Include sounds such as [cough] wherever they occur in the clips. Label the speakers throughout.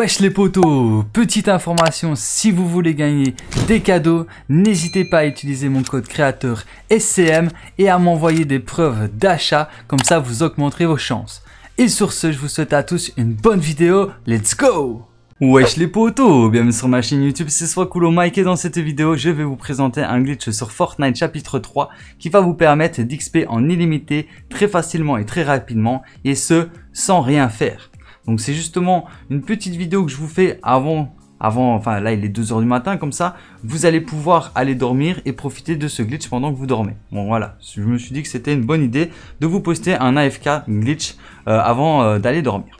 Speaker 1: Wesh les potos Petite information, si vous voulez gagner des cadeaux, n'hésitez pas à utiliser mon code créateur SCM et à m'envoyer des preuves d'achat, comme ça vous augmenterez vos chances. Et sur ce, je vous souhaite à tous une bonne vidéo, let's go Wesh les potos Bienvenue sur ma chaîne YouTube, c'est Swakulo Mike et dans cette vidéo, je vais vous présenter un glitch sur Fortnite chapitre 3 qui va vous permettre d'XP en illimité très facilement et très rapidement et ce, sans rien faire. Donc c'est justement une petite vidéo que je vous fais avant, avant, enfin là il est 2h du matin, comme ça, vous allez pouvoir aller dormir et profiter de ce glitch pendant que vous dormez. Bon voilà, je me suis dit que c'était une bonne idée de vous poster un AFK glitch euh, avant euh, d'aller dormir.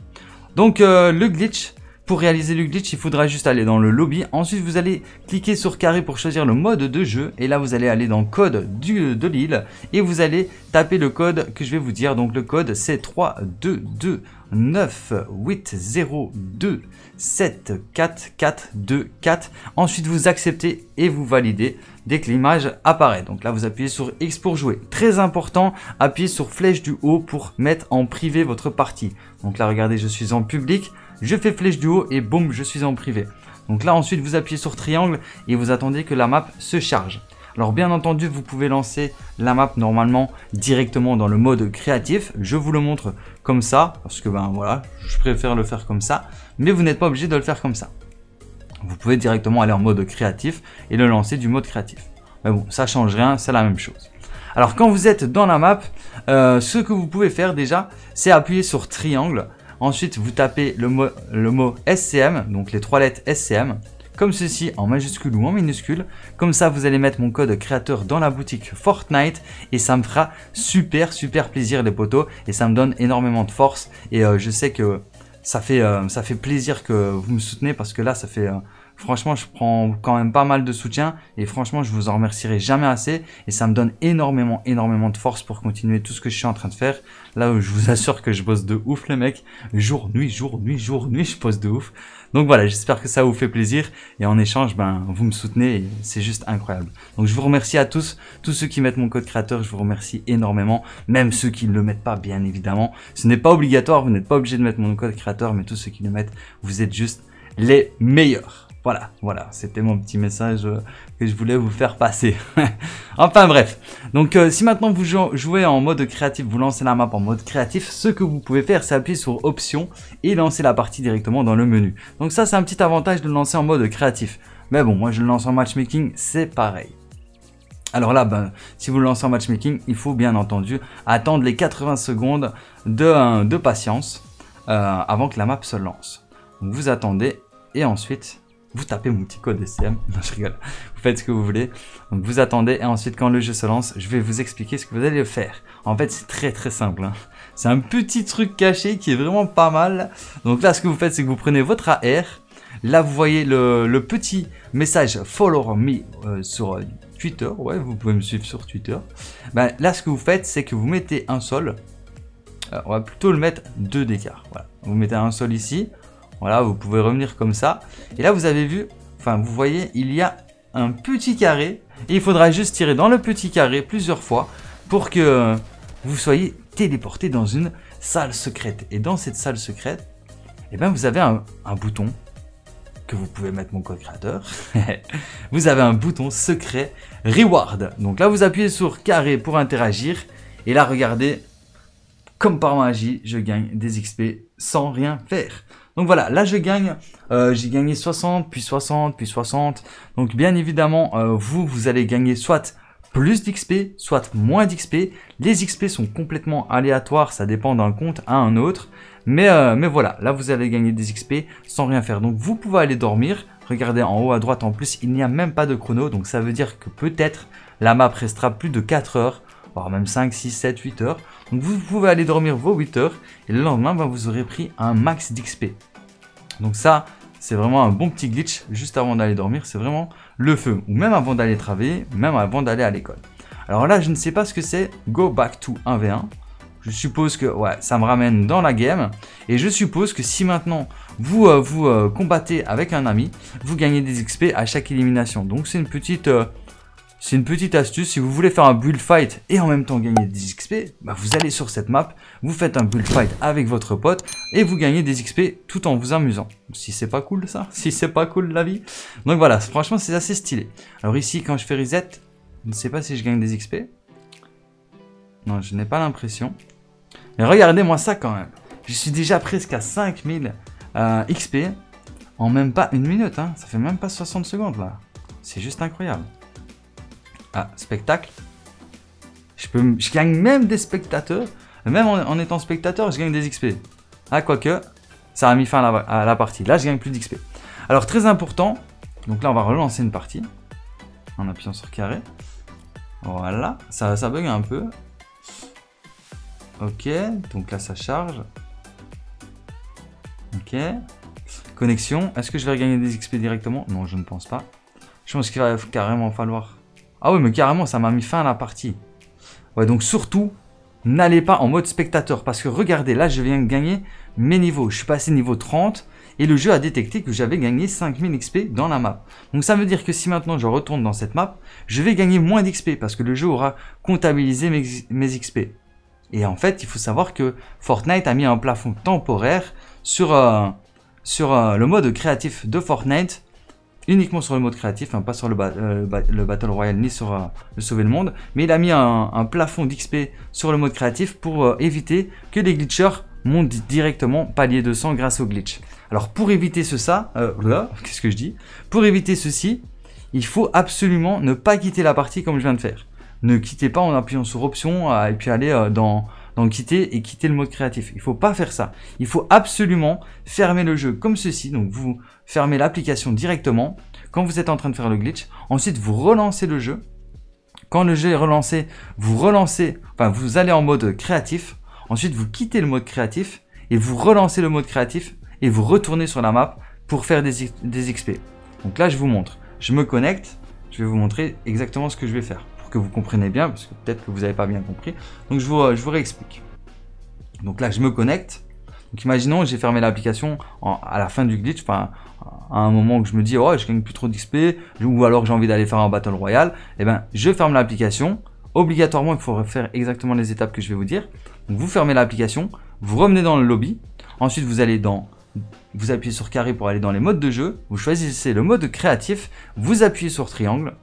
Speaker 1: Donc euh, le glitch, pour réaliser le glitch, il faudra juste aller dans le lobby. Ensuite, vous allez cliquer sur carré pour choisir le mode de jeu. Et là, vous allez aller dans code du, de l'île. Et vous allez taper le code que je vais vous dire. Donc le code, c'est 3, 2, 2, 9, 8, 0, 2, 7, 4, 4, 2, 4. Ensuite, vous acceptez et vous validez dès que l'image apparaît. Donc là, vous appuyez sur X pour jouer. Très important, appuyez sur flèche du haut pour mettre en privé votre partie. Donc là, regardez, je suis en public je fais flèche du haut et boum, je suis en privé. Donc là ensuite vous appuyez sur triangle et vous attendez que la map se charge. Alors bien entendu vous pouvez lancer la map normalement directement dans le mode créatif. Je vous le montre comme ça parce que ben voilà je préfère le faire comme ça. Mais vous n'êtes pas obligé de le faire comme ça. Vous pouvez directement aller en mode créatif et le lancer du mode créatif. Mais bon ça change rien c'est la même chose. Alors quand vous êtes dans la map, euh, ce que vous pouvez faire déjà, c'est appuyer sur triangle Ensuite, vous tapez le mot, le mot SCM, donc les trois lettres SCM, comme ceci en majuscule ou en minuscule. Comme ça, vous allez mettre mon code créateur dans la boutique Fortnite et ça me fera super, super plaisir les potos et ça me donne énormément de force et euh, je sais que ça fait, euh, ça fait plaisir que vous me soutenez parce que là, ça fait... Euh, Franchement, je prends quand même pas mal de soutien et franchement, je vous en remercierai jamais assez et ça me donne énormément, énormément de force pour continuer tout ce que je suis en train de faire. Là je vous assure que je bosse de ouf les mecs, jour, nuit, jour, nuit, jour, nuit, je bosse de ouf. Donc voilà, j'espère que ça vous fait plaisir et en échange, ben, vous me soutenez et c'est juste incroyable. Donc je vous remercie à tous, tous ceux qui mettent mon code créateur, je vous remercie énormément, même ceux qui ne le mettent pas, bien évidemment. Ce n'est pas obligatoire, vous n'êtes pas obligé de mettre mon code créateur, mais tous ceux qui le mettent, vous êtes juste les meilleurs. Voilà, voilà, c'était mon petit message euh, que je voulais vous faire passer. [laughs] enfin bref, donc euh, si maintenant vous jouez en mode créatif, vous lancez la map en mode créatif, ce que vous pouvez faire c'est appuyer sur option et lancer la partie directement dans le menu. Donc ça c'est un petit avantage de le lancer en mode créatif. Mais bon, moi je le lance en matchmaking, c'est pareil. Alors là, ben, si vous le lancez en matchmaking, il faut bien entendu attendre les 80 secondes de, euh, de patience avant que la map se lance. Donc vous attendez et ensuite vous tapez mon petit code SCM, [laughs] non je rigole, vous faites ce que vous voulez, donc vous attendez et ensuite quand le jeu se lance, je vais vous expliquer ce que vous allez faire. En fait c'est très très simple, hein. c'est un petit truc caché qui est vraiment pas mal. Donc là ce que vous faites c'est que vous prenez votre AR, là vous voyez le, petit message follow me euh, sur euh, Twitter, ouais vous pouvez me suivre sur Twitter. Ben, là ce que vous faites c'est que vous mettez un sol, euh, on va plutôt le mettre deux d'écart, voilà. Vous mettez un sol ici, voilà, vous pouvez revenir comme ça. Et là, vous avez vu, enfin, vous voyez, il y a un petit carré. Et il faudra juste tirer dans le petit carré plusieurs fois pour que vous soyez téléporté dans une salle secrète. Et dans cette salle secrète, eh ben, vous avez un, un bouton que vous pouvez mettre mon code créateur. [laughs] vous avez un bouton secret reward. Donc là, vous appuyez sur carré pour interagir. Et là, regardez, comme par magie, je gagne des XP sans rien faire. Donc voilà, là je gagne, euh, j'ai gagné 60, puis 60, puis 60. Donc bien évidemment, euh, vous, vous allez gagner soit plus d'XP, soit moins d'XP. Les XP sont complètement aléatoires, ça dépend d'un compte à un autre. Mais, euh, mais voilà, là vous allez gagner des XP sans rien faire. Donc vous pouvez aller dormir. Regardez en haut à droite en plus, il n'y a même pas de chrono. Donc ça veut dire que peut-être la map restera plus de 4 heures voire même 5, 6, 7, 8 heures. Donc vous pouvez aller dormir vos 8 heures et le lendemain, ben, vous aurez pris un max d'XP. Donc ça, c'est vraiment un bon petit glitch juste avant d'aller dormir, c'est vraiment le feu. Ou même avant d'aller travailler, même avant d'aller à l'école. Alors là, je ne sais pas ce que c'est Go Back to 1v1. Je suppose que ouais, ça me ramène dans la game. Et je suppose que si maintenant vous, euh, vous euh, combattez avec un ami, vous gagnez des XP à chaque élimination. Donc c'est une petite... Euh, c'est une petite astuce. Si vous voulez faire un build fight et en même temps gagner des XP, bah vous allez sur cette map, vous faites un build fight avec votre pote et vous gagnez des XP tout en vous amusant. Si c'est pas cool ça, [laughs] si c'est pas cool la vie. Donc voilà, franchement c'est assez stylé. Alors ici quand je fais reset, je ne sais pas si je gagne des XP. Non, je n'ai pas l'impression. Mais regardez-moi ça quand même. Je suis déjà presque à 5000 euh, XP en même pas une minute. Hein. Ça fait même pas 60 secondes là. C'est juste incroyable. Ah, spectacle. Je, gagne même des spectateurs. Même en, étant spectateur, je gagne des XP. Ah, quoique, ça a mis fin à la, partie. Là, je gagne plus d'XP. Alors, très important. Donc là, on va relancer une partie. En appuyant sur carré. Voilà. Ça, ça bug un peu. Ok. Donc là, ça charge. Ok. Connexion. Est-ce que je vais gagner des XP directement? Non, je ne pense pas. Je pense qu'il va carrément falloir ah oui, mais carrément, ça m'a mis fin à la partie. Ouais, donc surtout, n'allez pas en mode spectateur. Parce que regardez, là, je viens de gagner mes niveaux. Je suis passé niveau 30 et le jeu a détecté que j'avais gagné 5000 XP dans la map. Donc ça veut dire que si maintenant je retourne dans cette map, je vais gagner moins d'XP parce que le jeu aura comptabilisé mes, XP. Et en fait, il faut savoir que Fortnite a mis un plafond temporaire sur, euh, euh, le mode créatif de Fortnite uniquement sur le mode créatif, hein, pas sur le, euh, le, Battle Royale ni sur euh, le Sauver le Monde, mais il a mis un, plafond d'XP sur le mode créatif pour euh, éviter que les glitchers montent directement palier 200 grâce au glitch. Alors pour éviter ce [laughs] Pour éviter ceci, il faut absolument ne pas quitter la partie comme je viens de faire. Ne quittez pas en appuyant sur option et puis aller dans donc quitter et quitter le mode créatif. Il faut pas faire ça. Il faut absolument fermer le jeu comme ceci. Donc vous fermez l'application directement quand vous êtes en train de faire le glitch. Ensuite vous relancez le jeu. Quand le jeu est relancé, vous relancez, enfin vous allez en mode créatif. Ensuite vous quittez le mode créatif et vous relancez le mode créatif et vous retournez sur la map pour faire des, des XP. Donc là je vous montre. Je me connecte. Je vais vous montrer exactement ce que je vais faire que vous compreniez bien, parce que peut-être que vous n'avez pas bien compris. Donc je vous, je vous réexplique. Donc là, je me connecte. Donc imaginons, j'ai fermé l'application à la fin du glitch, enfin à un moment où je me dis oh je gagne plus trop d'XP ou alors j'ai envie d'aller faire un battle royale, et eh ben je ferme l'application. Obligatoirement, il faut refaire exactement les étapes que je vais vous dire. Vous fermez l'application, vous revenez dans le lobby, ensuite vous allez dans vous appuyez sur carré pour aller dans les modes de jeu, vous choisissez le mode créatif, vous appuyez sur triangle,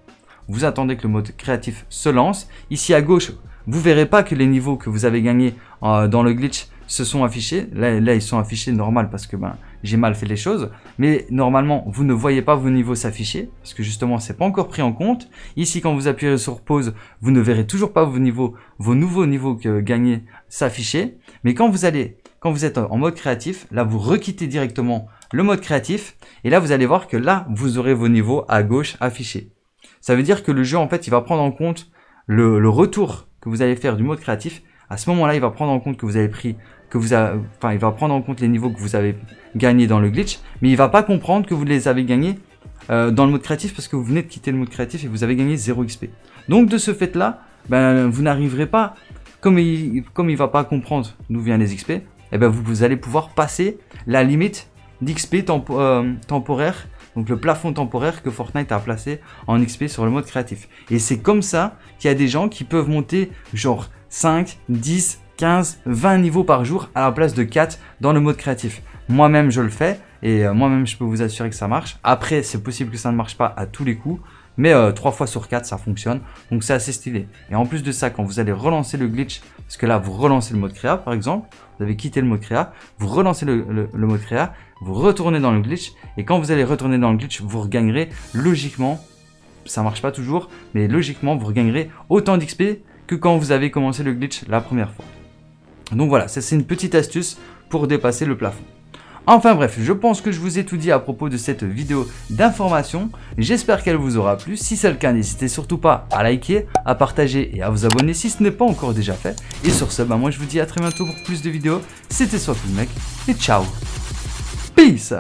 Speaker 1: vous attendez que le mode créatif se lance. Ici à gauche, vous verrez pas que les niveaux que vous avez gagnés euh, dans le glitch se sont affichés. Là, ils sont affichés normal parce que ben, j'ai mal fait les choses. Mais normalement, vous ne voyez pas vos niveaux s'afficher parce que justement, c'est pas encore pris en compte. Ici, quand vous appuyez sur pause, vous ne verrez toujours pas vos niveaux, vos nouveaux niveaux que gagnés s'afficher. Mais quand vous allez, quand vous êtes en mode créatif, là, vous requittez directement le mode créatif et là, vous allez voir que là, vous aurez vos niveaux à gauche affichés. Ça veut dire que le jeu, en fait, il va prendre en compte le, retour que vous allez faire du mode créatif. À ce moment-là, il va prendre en compte que vous avez pris, que vous enfin, il va prendre en compte les niveaux que vous avez gagnés dans le glitch, mais il va pas comprendre que vous les avez gagnés euh, dans le mode créatif parce que vous venez de quitter le mode créatif et vous avez gagné 0 XP. Donc, de ce fait-là, ben, vous n'arriverez pas, comme il, comme il va pas comprendre d'où viennent les XP, eh ben, vous, allez pouvoir passer la limite d'XP euh, temporaire donc le plafond temporaire que Fortnite a placé en XP sur le mode créatif. Et c'est comme ça qu'il y a des gens qui peuvent monter genre 5, 10, 15, 20 niveaux par jour à la place de 4 dans le mode créatif. Moi-même je le fais et euh, moi-même je peux vous assurer que ça marche. Après c'est possible que ça ne marche pas à tous les coups. Mais 3 euh, fois sur 4 ça fonctionne. Donc c'est assez stylé. Et en plus de ça, quand vous allez relancer le glitch, parce que là vous relancez le mode créa par exemple, vous avez quitté le mode créa, vous relancez le, mode créa, vous retournez dans le glitch, et quand vous allez retourner dans le glitch, vous regagnerez logiquement, ça marche pas toujours, mais logiquement vous regagnerez autant d'XP que quand vous avez commencé le glitch la première fois. Donc voilà, ça c'est une petite astuce pour dépasser le plafond. Enfin bref, je pense que je vous ai tout dit à propos de cette vidéo d'information. J'espère qu'elle vous aura plu. Si c'est le cas, n'hésitez surtout pas à liker, à partager et à vous abonner si ce n'est pas encore déjà fait. Et sur ce, bah moi je vous dis à très bientôt pour plus de vidéos. C'était mec et ciao Peace